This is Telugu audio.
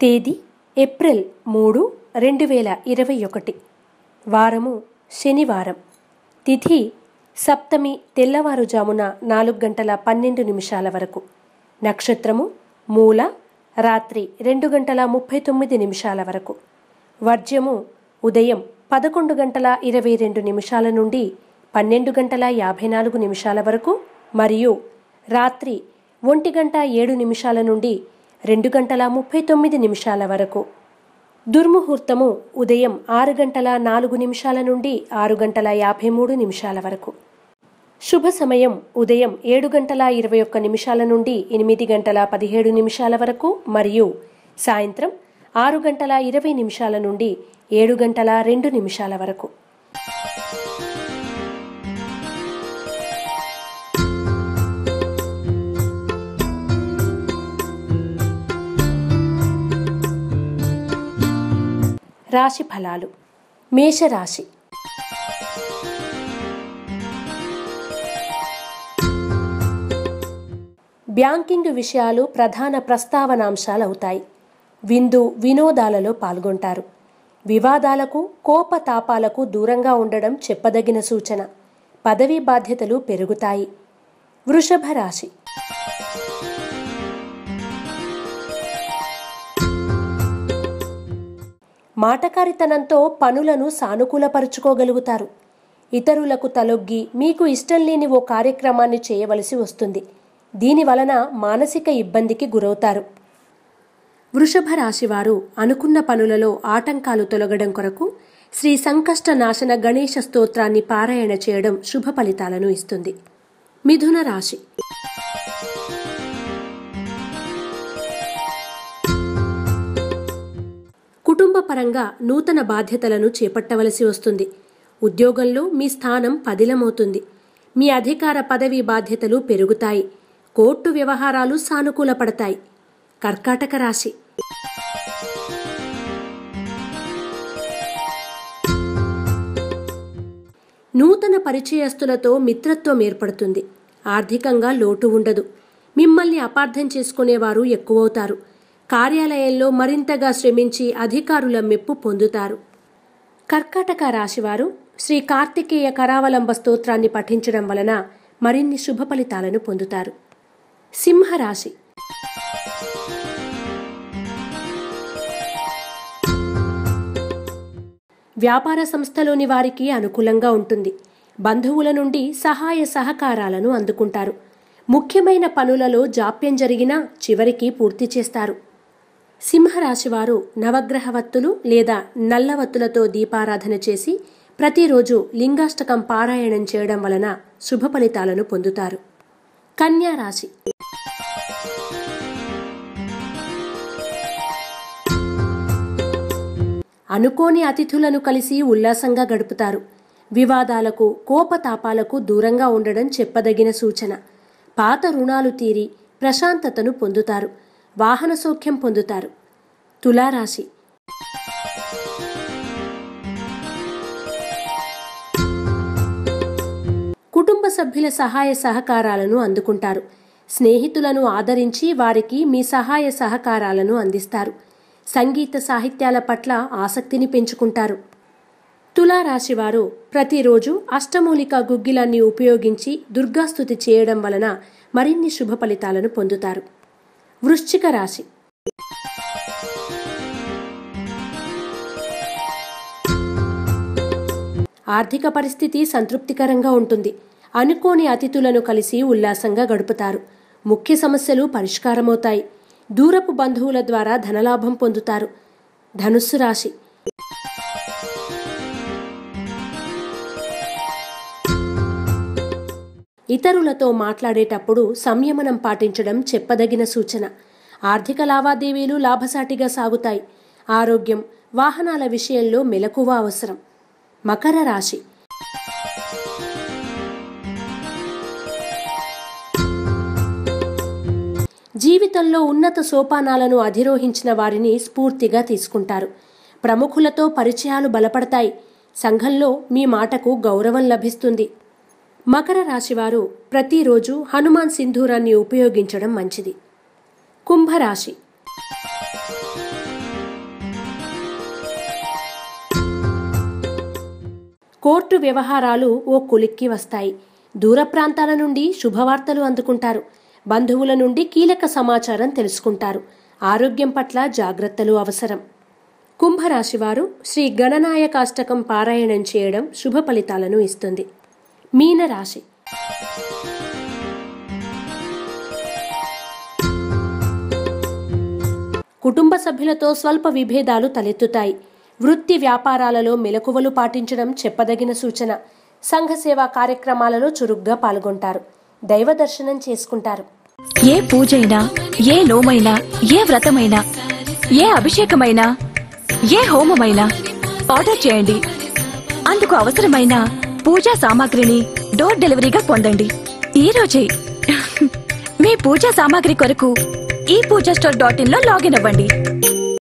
తేదీ ఏప్రిల్ మూడు రెండు వేల ఇరవై ఒకటి. వారము శనివారం. తిథి సప్తమి తెల్లవారుజామున నాలుగు గంటల పన్నెండు నిమిషాల వరకు. నక్షత్రము మూల రాత్రి రెండు గంటల ముప్పై తొమ్మిది నిమిషాల వరకు. వర్జ్యము ఉదయం పదకొండు గంటల ఇరవై రెండు నిమిషాల నుండి పన్నెండు గంటల యాభై నాలుగు నిమిషాల వరకు మరియు రాత్రి ఒంటి గంట ఏడు నిమిషాల నుండి రెండు గంటల ముప్పై తొమ్మిది నిమిషాల వరకు. దుర్ముహూర్తము ఉదయం ఆరు గంటల నాలుగు నిమిషాల నుండి ఆరు గంటల యాభై మూడు నిమిషాల వరకు. శుభ సమయం ఉదయం ఏడు గంటల ఇరవై ఒక్క నిమిషాల నుండి ఎనిమిది గంటల పదిహేడు నిమిషాల వరకు మరియు సాయంత్రం ఆరు గంటల ఇరవై నిమిషాల నుండి ఏడు గంటల రెండు నిమిషాల వరకు. రాశి ఫలాలు మేషరాశి. బ్యాంకింగ్ విషయాలు ప్రధాన ప్రస్తావనాంశాలవుతాయి. విందు వినోదాలలో పాల్గొంటారు. వివాదాలకు కోపతాపాలకు దూరంగా ఉండడం చెప్పదగిన సూచన. పదవీ బాధ్యతలు పెరుగుతాయి. వృషభ రాశి మాటకారితనంతో పనులను సానుకూలపరుచుకోగలుగుతారు. ఇతరులకు తలొగ్గి మీకు ఇష్టం లేని ఓ కార్యక్రమాన్ని చేయవలసి వస్తుంది. దీని వలన మానసిక ఇబ్బందికి గురవుతారు. వృషభ రాశివారు అనుకున్న పనులలో ఆటంకాలు తొలగడం కొరకు శ్రీ సంకష్ట నాశన గణేష స్తోత్రాన్ని పారాయణ చేయడం శుభ ఫలితాలను ఇస్తుంది. మిథున రాశి పరంగా నూతన బాధ్యతలను చేపట్టవలసి వస్తుంది. ఉద్యోగంలో మీ స్థానం పదిలమవుతుంది. మీ అధికార పదవీ బాధ్యతలు పెరుగుతాయి. కోర్టు వ్యవహారాలు సానుకూలపడతాయి కర్కాటక రాశి. నూతన పరిచయస్తులతో మిత్రత్వం ఏర్పడుతుంది. ఆర్థికంగా లోటు ఉండదు. మిమ్మల్ని అపార్థం చేసుకునేవారు ఎక్కువవుతారు. కార్యాలయంలో మరింతగా శ్రమించి అధికారుల మెప్పు పొందుతారు. కర్కాటక రాశివారు శ్రీ కార్తికేయ కరావలంబ స్తోత్రాన్ని పఠించడం వలన మరిన్ని శుభ ఫలితాలను పొందుతారు. సింహరాశి వ్యాపార సంస్థలోని వారికి అనుకూలంగా ఉంటుంది. బంధువుల నుండి సహాయ సహకారాలను అందుకుంటారు. ముఖ్యమైన పనులలో జాప్యం జరిగినా చివరికి పూర్తి చేస్తారు. సింహరాశివారు నవగ్రహవత్తులు లేదా నల్లవత్తులతో దీపారాధన చేసి ప్రతిరోజు లింగాష్టకం పారాయణం చేయడం వలన శుభ ఫలితాలను పొందుతారు. కన్యా రాశి. అనుకోని అతిథులను కలిసి ఉల్లాసంగా గడుపుతారు. వివాదాలకు కోపతాపాలకు దూరంగా ఉండడం చెప్పదగిన సూచన. పాత రుణాలు తీరి ప్రశాంతతను పొందుతారు. వాహన సౌఖ్యం పొందుతారు. తులారాశి. కుటుంబ సభ్యుల సహాయ సహకారాలను అందుకుంటారు. స్నేహితులను ఆదరించి వారికి మీ సహాయ సహకారాలను అందిస్తారు. సంగీత సాహిత్యాల పట్ల ఆసక్తిని పెంచుకుంటారు. తులారాశివారు ప్రతిరోజు అష్టమూలిక గుగ్గిలాన్ని ఉపయోగించి దుర్గాస్తుతి చేయడం వలన మరిన్ని శుభ ఫలితాలను పొందుతారు. వృశ్చిక రాశి. ఆర్థిక పరిస్థితి సంతృప్తికరంగా ఉంటుంది. అనుకోని అతిథులను కలిసి ఉల్లాసంగా గడుపుతారు. ముఖ్య సమస్యలు పరిష్కారమవుతాయి. దూరపు బంధువుల ద్వారా ధనలాభం పొందుతారు. ధనుస్సు రాశి. ఇతరులతో మాట్లాడేటప్పుడు సంయమనం పాటించడం చెప్పదగిన సూచన. ఆర్థిక లావాదేవీలు లాభసాటిగా సాగుతాయి. ఆరోగ్యం వాహనాల విషయంలో మెలకువ అవసరం. మకర రాశి. జీవితంలో ఉన్నత సోపానాలను అధిరోహించిన వారిని స్ఫూర్తిగా తీసుకుంటారు. ప్రముఖులతో పరిచయాలు బలపడతాయి. సంఘంలో మీ మాటకు గౌరవం లభిస్తుంది. మకర రాశివారు ప్రతిరోజు హనుమాన్ సింధూరాన్ని ఉపయోగించడం మంచిది. కుంభరాశి. కోర్టు వ్యవహారాలు ఓ కులిక్కి వస్తాయి. దూర ప్రాంతాల నుండి శుభవార్తలు అందుకుంటారు. బంధువుల నుండి కీలక సమాచారం తెలుసుకుంటారు. ఆరోగ్యం పట్ల జాగ్రత్తలు అవసరం. కుంభరాశివారు శ్రీ గణనాయకాష్టకం పారాయణం చేయడం శుభ ఫలితాలను ఇస్తుంది. మీనరాశి. కుటుంబ సభ్యులతో స్వల్ప విభేదాలు తలెత్తుతాయి. వృత్తి వ్యాపారాలలో మెలకువలు పాటించడం చెప్పదగిన సూచన. సంఘ సేవా కార్యక్రమాలలో చురుగ్గా పాల్గొంటారు. దైవ దర్శనం చేసుకుంటారు. ఏ పూజైనా ఏ నోమైనా ఏ వ్రతమైనా ఏ అభిషేకమైనా ఏ హోమమైనా ఆర్డర్ చేయండి. అందుకు అవసరమైన పూజా సామాగ్రిని డోర్ డెలివరీగా పొందండి. ఈ రోజే. మీ పూజా సామాగ్రి కొరకు ఈ పూజా స్టోర్ డాట్ ఇన్లో లాగిన్ అవ్వండి.